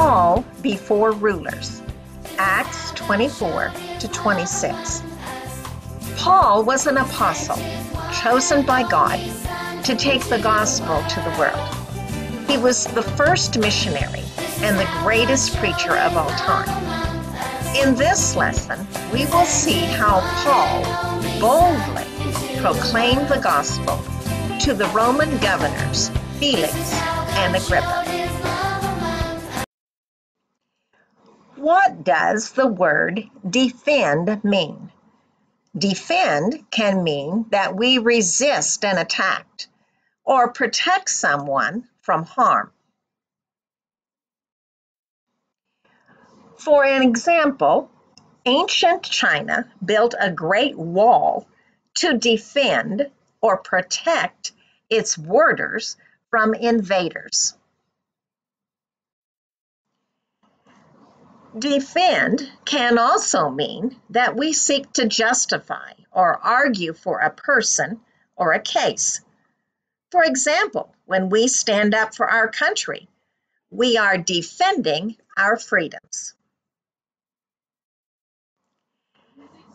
Paul before rulers. Acts 24 to 26. Paul was an apostle chosen by God to take the gospel to the world. He was the first missionary and the greatest preacher of all time. In this lesson, we will see how Paul boldly proclaimed the gospel to the Roman governors Felix and Agrippa. What does the word defend mean? Defend can mean that we resist an attack or protect someone from harm. For an example, ancient China built a great wall to defend or protect its borders from invaders. Defend can also mean that we seek to justify or argue for a person or a case. For example, when we stand up for our country, we are defending our freedoms.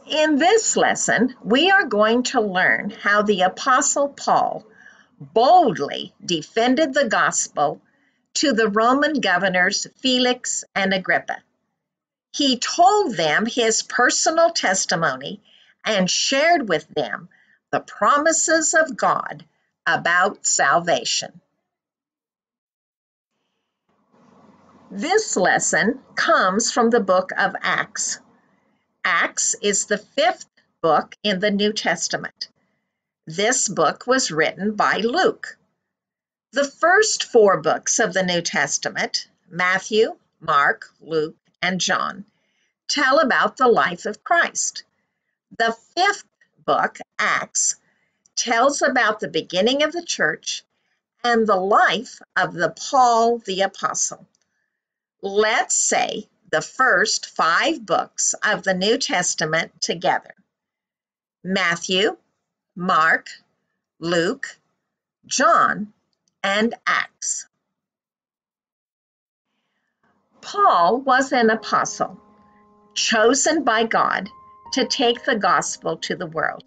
In this lesson, we are going to learn how the Apostle Paul boldly defended the gospel to the Roman governors Felix and Agrippa. He told them his personal testimony and shared with them the promises of God about salvation. This lesson comes from the book of Acts. Acts is the fifth book in the New Testament. This book was written by Luke. The first four books of the New Testament, Matthew, Mark, Luke, and John tell about the life of Christ. The fifth book, Acts, tells about the beginning of the church and the life of the Paul the apostle. Let's say the first five books of the New Testament together. Matthew, Mark, Luke, John, and Acts. Paul was an apostle, chosen by God to take the gospel to the world.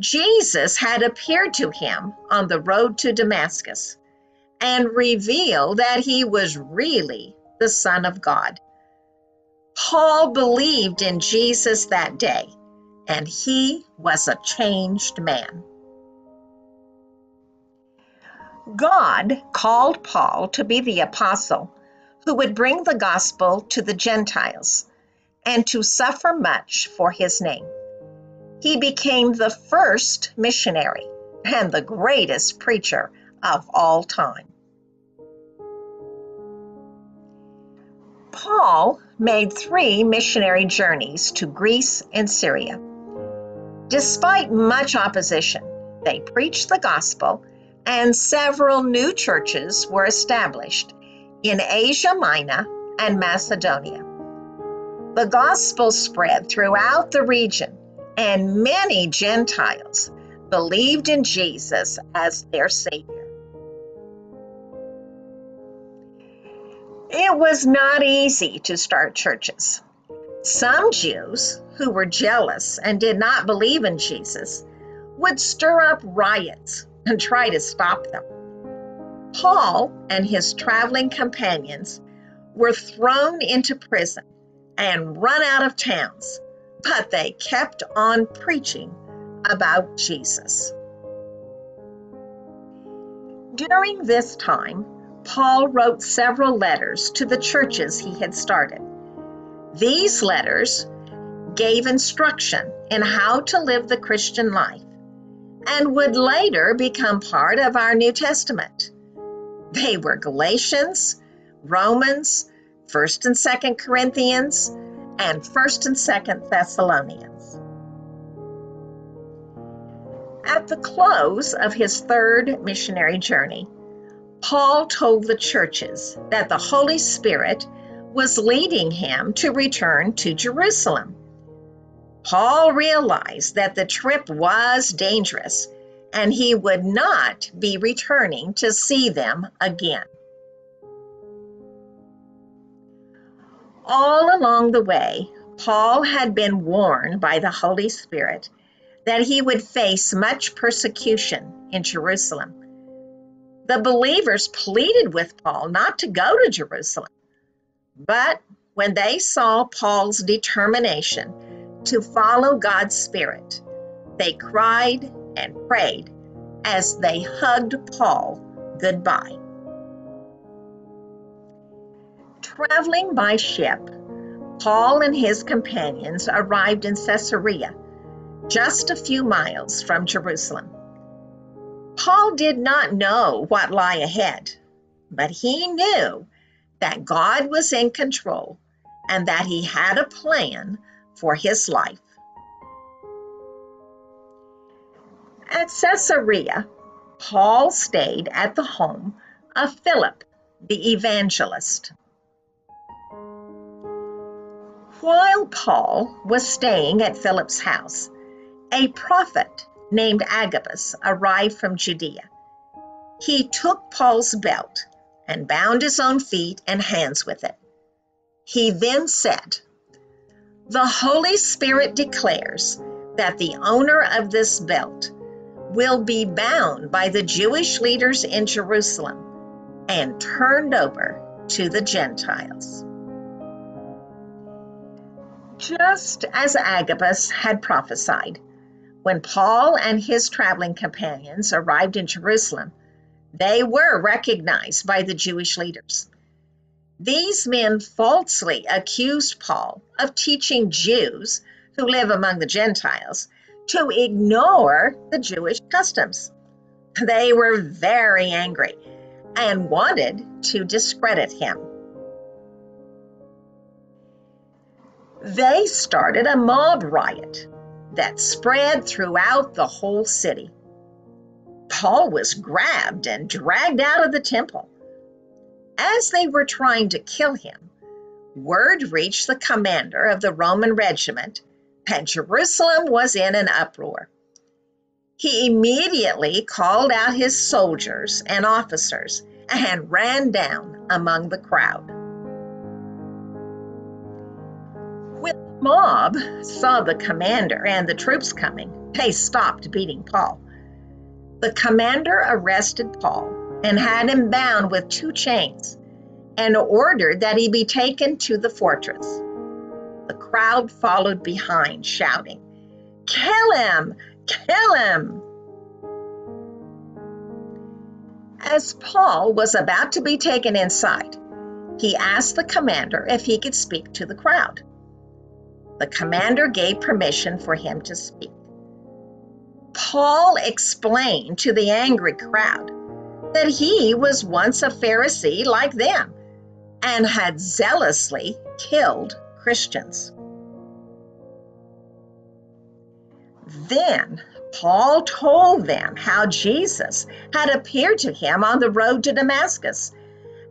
Jesus had appeared to him on the road to Damascus and revealed that he was really the Son of God. Paul believed in Jesus that day, and he was a changed man. God called Paul to be the apostle who would bring the gospel to the Gentiles and to suffer much for his name. He became the first missionary and the greatest preacher of all time. Paul made three missionary journeys to Greece and Syria. Despite much opposition, they preached the gospel and several new churches were established in Asia Minor and Macedonia. The gospel spread throughout the region, and many Gentiles believed in Jesus as their Savior. It was not easy to start churches. Some Jews who were jealous and did not believe in Jesus would stir up riots and try to stop them. Paul and his traveling companions were thrown into prison and run out of towns, but they kept on preaching about Jesus. During this time, Paul wrote several letters to the churches he had started. These letters gave instruction in how to live the Christian life and would later become part of our New Testament. They were Galatians, Romans, 1st and 2nd Corinthians, and 1st and 2nd Thessalonians. At the close of his third missionary journey, Paul told the churches that the Holy Spirit was leading him to return to Jerusalem. Paul realized that the trip was dangerous and he would not be returning to see them again. All along the way, Paul had been warned by the Holy Spirit that he would face much persecution in Jerusalem. The believers pleaded with Paul not to go to Jerusalem, but when they saw Paul's determination to follow God's Spirit, they cried and prayed as they hugged Paul goodbye. Traveling by ship, Paul and his companions arrived in Caesarea, just a few miles from Jerusalem. Paul did not know what lay ahead, but he knew that God was in control and that he had a plan for his life. At Caesarea, Paul stayed at the home of Philip the evangelist. While Paul was staying at Philip's house, a prophet named Agabus arrived from Judea. He took Paul's belt and bound his own feet and hands with it. He then said, The Holy Spirit declares that the owner of this belt will be bound by the Jewish leaders in Jerusalem and turned over to the Gentiles. Just as Agabus had prophesied, when Paul and his traveling companions arrived in Jerusalem, they were recognized by the Jewish leaders. These men falsely accused Paul of teaching Jews who live among the Gentiles to ignore the Jewish customs. They were very angry and wanted to discredit him. They started a mob riot that spread throughout the whole city. Paul was grabbed and dragged out of the temple. As they were trying to kill him, word reached the commander of the Roman regiment that Jerusalem was in an uproar. He immediately called out his soldiers and officers and ran down among the crowd. When the mob saw the commander and the troops coming, they stopped beating Paul. The commander arrested Paul and had him bound with two chains and ordered that he be taken to the fortress. The crowd followed behind, shouting, Kill him! Kill him! As Paul was about to be taken inside, he asked the commander if he could speak to the crowd. The commander gave permission for him to speak. Paul explained to the angry crowd that he was once a Pharisee like them and had zealously killed Christians. Then Paul told them how Jesus had appeared to him on the road to Damascus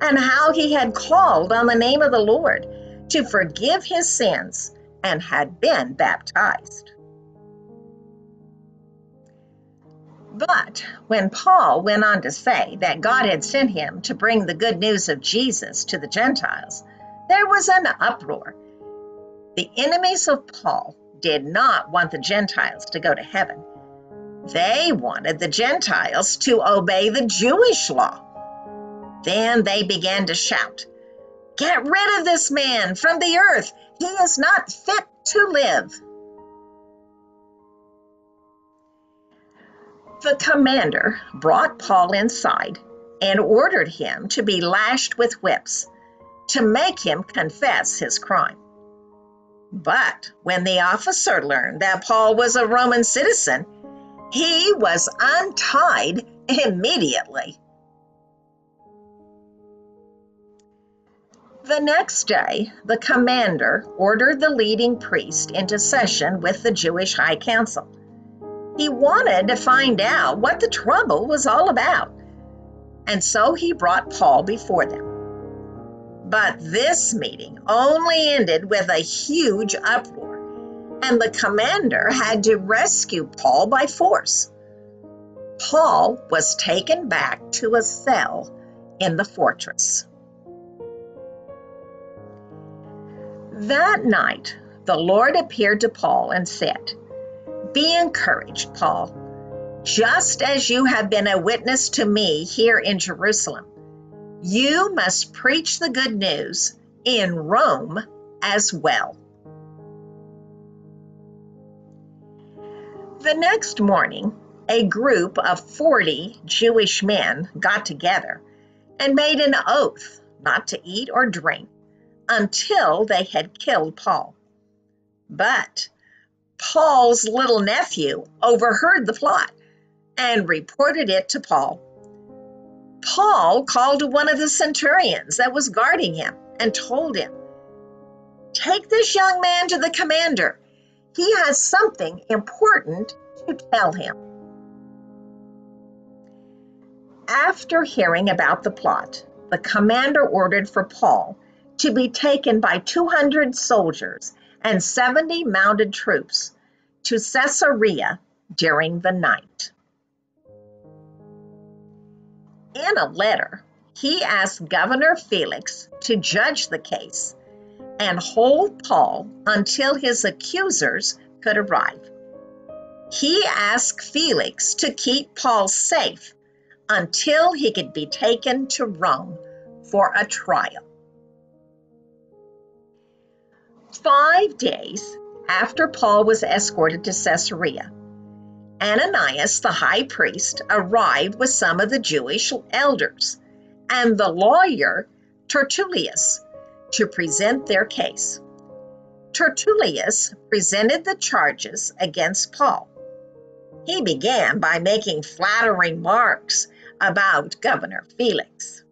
and how he had called on the name of the Lord to forgive his sins and had been baptized. But when Paul went on to say that God had sent him to bring the good news of Jesus to the Gentiles, there was an uproar the enemies of Paul did not want the Gentiles to go to heaven. They wanted the Gentiles to obey the Jewish law. Then they began to shout, Get rid of this man from the earth. He is not fit to live. The commander brought Paul inside and ordered him to be lashed with whips to make him confess his crime. But when the officer learned that Paul was a Roman citizen, he was untied immediately. The next day, the commander ordered the leading priest into session with the Jewish High Council. He wanted to find out what the trouble was all about, and so he brought Paul before them. But this meeting only ended with a huge uproar, and the commander had to rescue Paul by force. Paul was taken back to a cell in the fortress. That night, the Lord appeared to Paul and said, Be encouraged, Paul. Just as you have been a witness to me here in Jerusalem, you must preach the good news in Rome as well. The next morning, a group of 40 Jewish men got together and made an oath not to eat or drink until they had killed Paul. But Paul's little nephew overheard the plot and reported it to Paul. Paul called one of the centurions that was guarding him and told him, Take this young man to the commander. He has something important to tell him. After hearing about the plot, the commander ordered for Paul to be taken by 200 soldiers and 70 mounted troops to Caesarea during the night. In a letter, he asked Governor Felix to judge the case and hold Paul until his accusers could arrive. He asked Felix to keep Paul safe until he could be taken to Rome for a trial. Five days after Paul was escorted to Caesarea, Ananias the high priest arrived with some of the Jewish elders and the lawyer Tertullus to present their case. Tertullus presented the charges against Paul. He began by making flattering remarks about Governor Felix.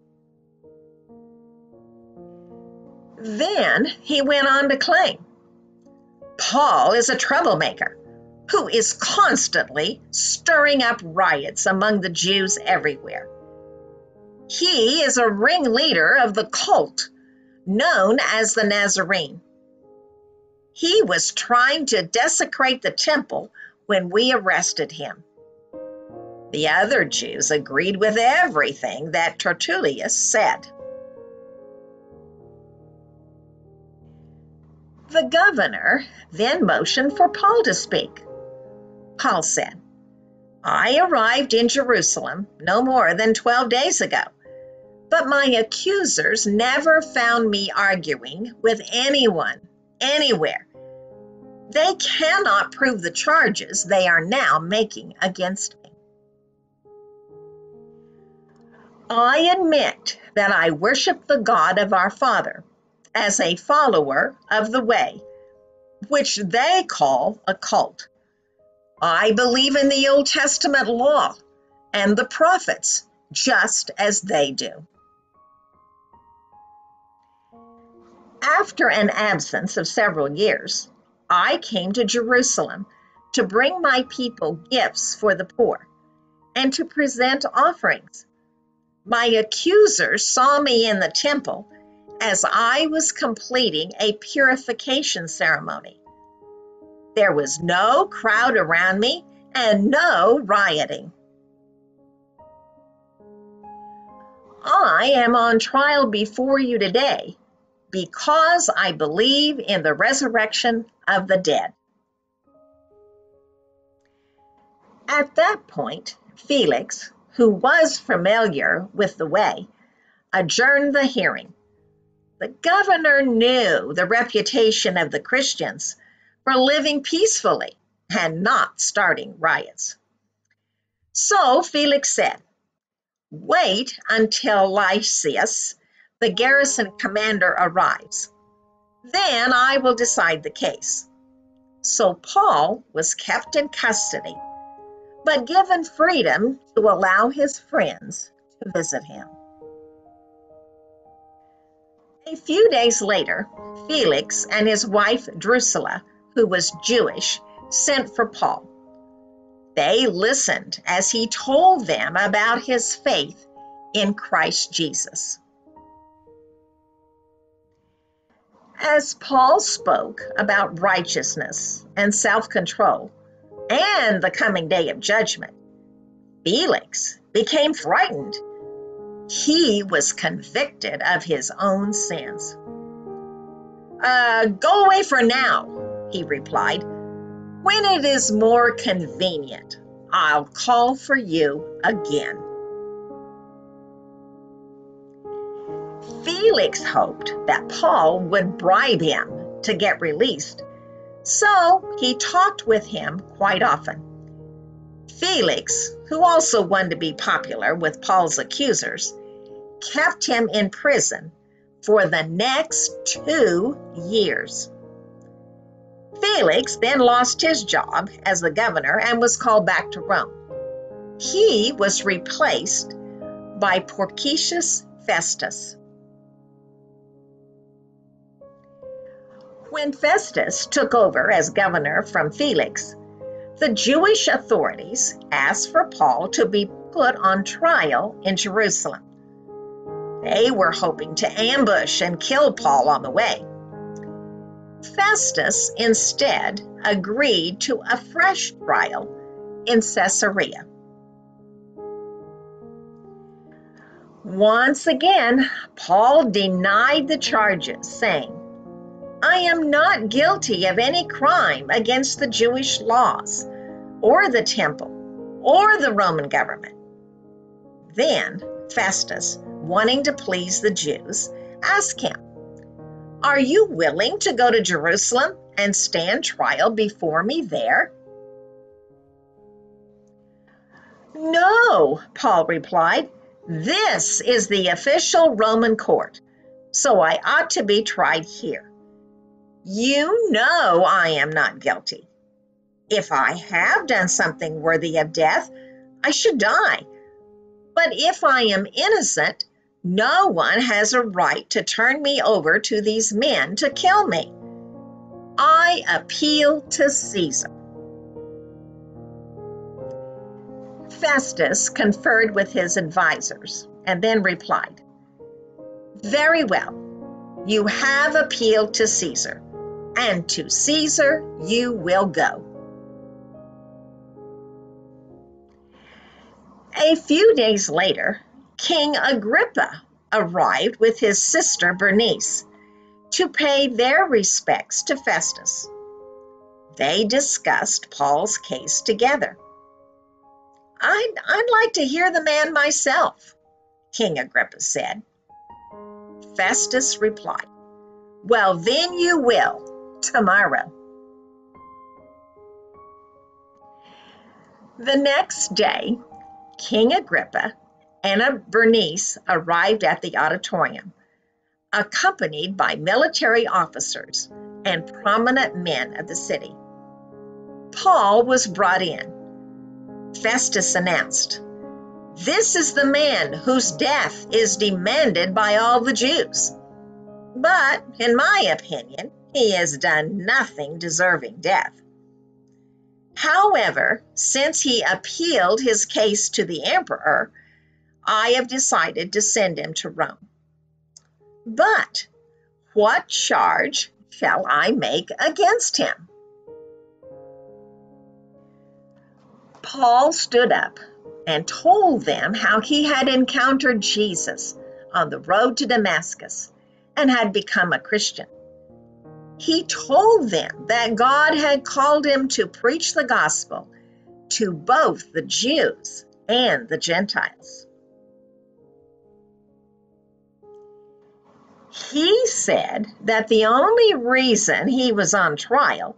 Then he went on to claim Paul is a troublemaker who is constantly stirring up riots among the Jews everywhere. He is a ringleader of the cult known as the Nazarene. He was trying to desecrate the temple when we arrested him. The other Jews agreed with everything that Tertullus said. The governor then motioned for Paul to speak. Paul said, I arrived in Jerusalem no more than 12 days ago, but my accusers never found me arguing with anyone, anywhere. They cannot prove the charges they are now making against me. I admit that I worship the God of our Father as a follower of the way, which they call a cult. I believe in the Old Testament law and the prophets just as they do. After an absence of several years, I came to Jerusalem to bring my people gifts for the poor and to present offerings. My accusers saw me in the temple as I was completing a purification ceremony there was no crowd around me and no rioting. I am on trial before you today because I believe in the resurrection of the dead. At that point, Felix, who was familiar with the way, adjourned the hearing. The governor knew the reputation of the Christians for living peacefully and not starting riots. So Felix said, Wait until Lysias, the garrison commander, arrives. Then I will decide the case. So Paul was kept in custody, but given freedom to allow his friends to visit him. A few days later, Felix and his wife Drusilla who was Jewish, sent for Paul. They listened as he told them about his faith in Christ Jesus. As Paul spoke about righteousness and self control and the coming day of judgment, Felix became frightened. He was convicted of his own sins. Uh, go away for now, he replied. When it is more convenient, I'll call for you again. Felix hoped that Paul would bribe him to get released, so he talked with him quite often. Felix, who also wanted to be popular with Paul's accusers, kept him in prison for the next two years. Felix then lost his job as the governor and was called back to Rome. He was replaced by Porcius Festus. When Festus took over as governor from Felix, the Jewish authorities asked for Paul to be put on trial in Jerusalem. They were hoping to ambush and kill Paul on the way. Festus instead agreed to a fresh trial in Caesarea. Once again, Paul denied the charges, saying, I am not guilty of any crime against the Jewish laws, or the temple, or the Roman government. Then Festus, wanting to please the Jews, asked him, Are you willing to go to Jerusalem and stand trial before me there? No, Paul replied. This is the official Roman court, so I ought to be tried here. You know I am not guilty. If I have done something worthy of death, I should die. But if I am innocent, no one has a right to turn me over to these men to kill me. I appeal to Caesar. Festus conferred with his advisers and then replied, Very well, you have appealed to Caesar, and to Caesar you will go. A few days later, King Agrippa arrived with his sister Bernice to pay their respects to Festus. They discussed Paul's case together. I'd, I'd like to hear the man myself, King Agrippa said. Festus replied, Well, then you will, tomorrow. The next day, King Agrippa and Bernice arrived at the auditorium, accompanied by military officers and prominent men of the city. Paul was brought in. Festus announced, This is the man whose death is demanded by all the Jews. But, in my opinion, he has done nothing deserving death. However, since he appealed his case to the emperor, I have decided to send him to Rome. But what charge shall I make against him? Paul stood up and told them how he had encountered Jesus on the road to Damascus and had become a Christian he told them that God had called him to preach the gospel to both the Jews and the Gentiles. He said that the only reason he was on trial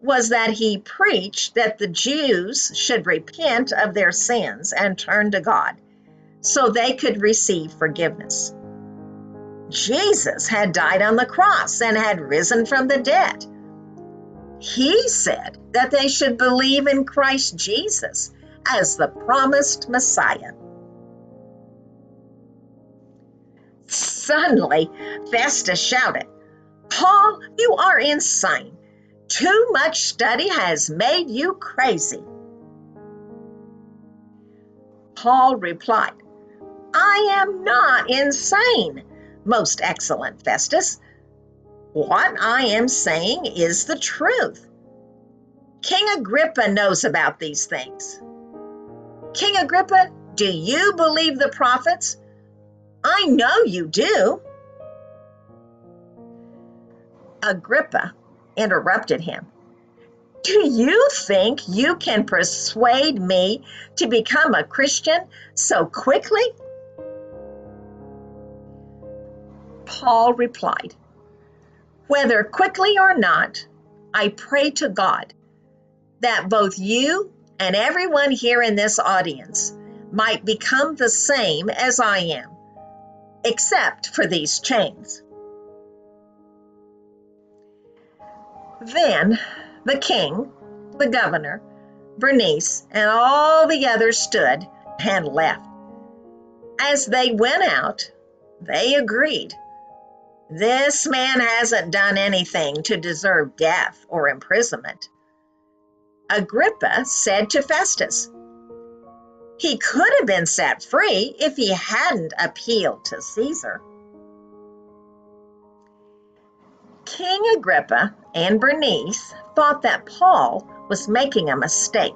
was that he preached that the Jews should repent of their sins and turn to God so they could receive forgiveness. Jesus had died on the cross and had risen from the dead. He said that they should believe in Christ Jesus as the promised Messiah. Suddenly, Festus shouted, Paul, you are insane. Too much study has made you crazy. Paul replied, I am not insane. Most excellent Festus, what I am saying is the truth. King Agrippa knows about these things. King Agrippa, do you believe the prophets? I know you do. Agrippa interrupted him. Do you think you can persuade me to become a Christian so quickly? Paul replied, Whether quickly or not, I pray to God that both you and everyone here in this audience might become the same as I am, except for these chains. Then the king, the governor, Bernice, and all the others stood and left. As they went out, they agreed. This man hasn't done anything to deserve death or imprisonment. Agrippa said to Festus, He could have been set free if he hadn't appealed to Caesar. King Agrippa and Bernice thought that Paul was making a mistake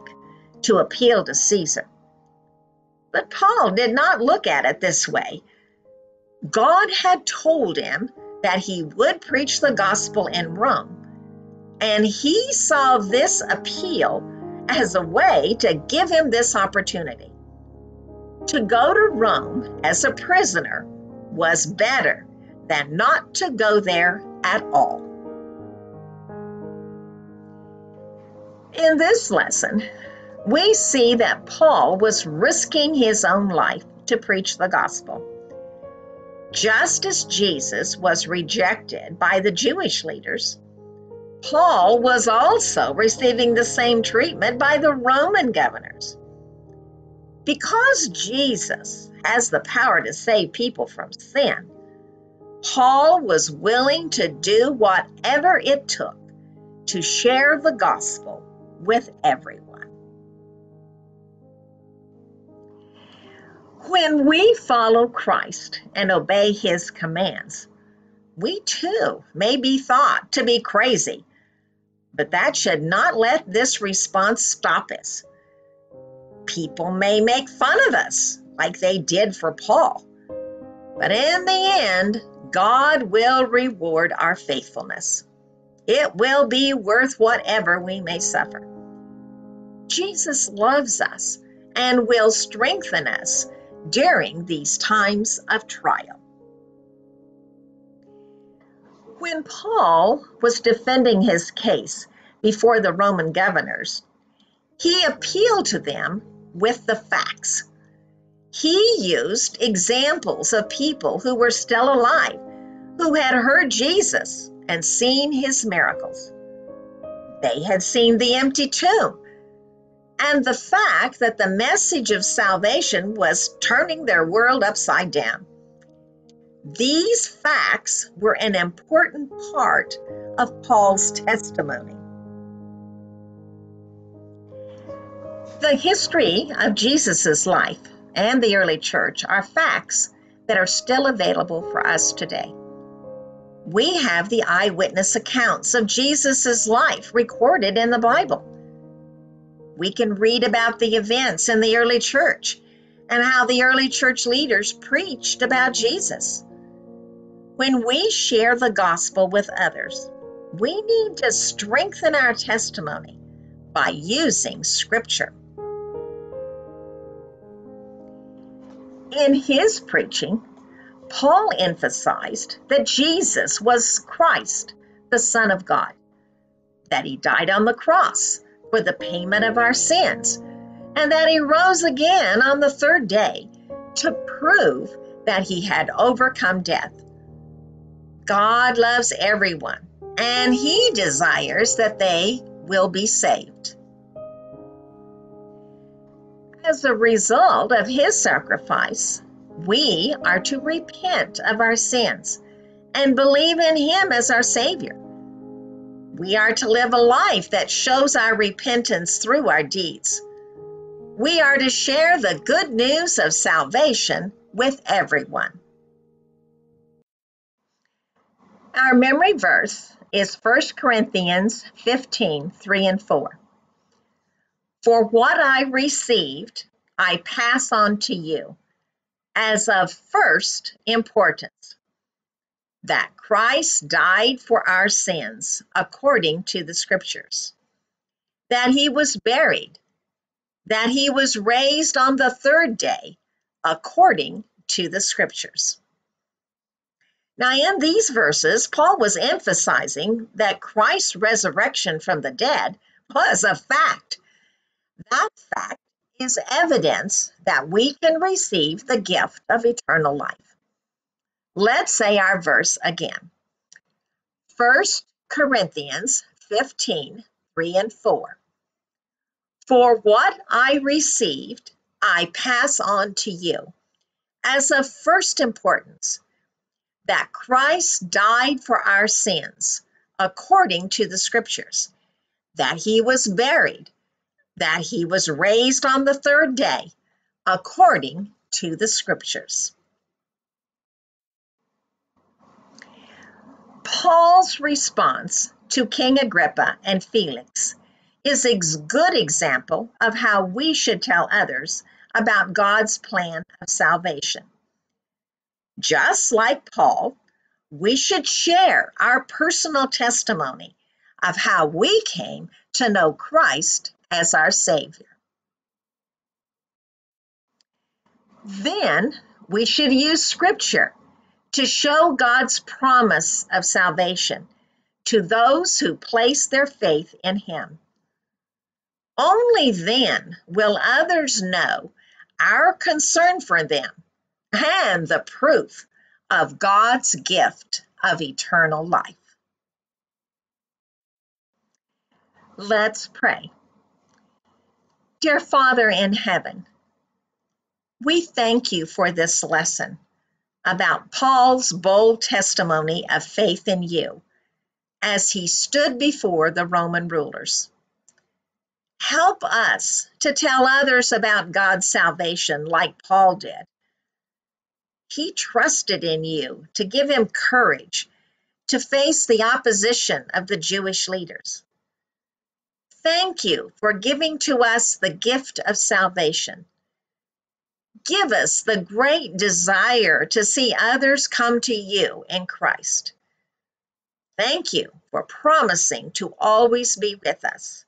to appeal to Caesar. But Paul did not look at it this way. God had told him that he would preach the gospel in Rome, and he saw this appeal as a way to give him this opportunity. To go to Rome as a prisoner was better than not to go there at all. In this lesson, we see that Paul was risking his own life to preach the gospel. Just as Jesus was rejected by the Jewish leaders, Paul was also receiving the same treatment by the Roman governors. Because Jesus has the power to save people from sin, Paul was willing to do whatever it took to share the gospel with everyone. When we follow Christ and obey his commands, we too may be thought to be crazy, but that should not let this response stop us. People may make fun of us like they did for Paul, but in the end, God will reward our faithfulness. It will be worth whatever we may suffer. Jesus loves us and will strengthen us during these times of trial. When Paul was defending his case before the Roman governors, he appealed to them with the facts he used examples of people who were still alive, who had heard Jesus and seen his miracles. They had seen the empty tomb and the fact that the message of salvation was turning their world upside down. These facts were an important part of Paul's testimony. The history of Jesus' life and the early church are facts that are still available for us today. We have the eyewitness accounts of Jesus' life recorded in the Bible. We can read about the events in the early church and how the early church leaders preached about Jesus. When we share the gospel with others, we need to strengthen our testimony by using scripture. In his preaching, Paul emphasized that Jesus was Christ, the Son of God, that he died on the cross for the payment of our sins, and that he rose again on the third day to prove that he had overcome death. God loves everyone, and he desires that they will be saved. As a result of his sacrifice, we are to repent of our sins and believe in him as our Savior. We are to live a life that shows our repentance through our deeds. We are to share the good news of salvation with everyone. Our memory verse is 1 Corinthians 15 3 and 4. For what I received, I pass on to you as of first importance that Christ died for our sins according to the scriptures, that he was buried, that he was raised on the third day according to the scriptures. Now, in these verses, Paul was emphasizing that Christ's resurrection from the dead was a fact. That fact is evidence that we can receive the gift of eternal life. Let's say our verse again. 1 Corinthians 15 3 and 4. For what I received, I pass on to you as of first importance that Christ died for our sins according to the scriptures, that he was buried, that he was raised on the third day according to the scriptures. Paul's response to King Agrippa and Felix is a good example of how we should tell others about God's plan of salvation. Just like Paul, we should share our personal testimony of how we came to know Christ as our Savior. Then we should use Scripture to show God's promise of salvation to those who place their faith in Him. Only then will others know our concern for them and the proof of God's gift of eternal life. Let's pray. Dear Father in heaven, we thank you for this lesson about Paul's bold testimony of faith in you as he stood before the Roman rulers. Help us to tell others about God's salvation like Paul did. He trusted in you to give him courage to face the opposition of the Jewish leaders. Thank you for giving to us the gift of salvation give us the great desire to see others come to you in Christ. Thank you for promising to always be with us.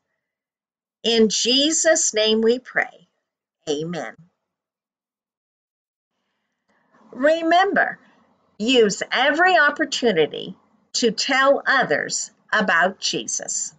In Jesus' name we pray. Amen. Remember, use every opportunity to tell others about Jesus.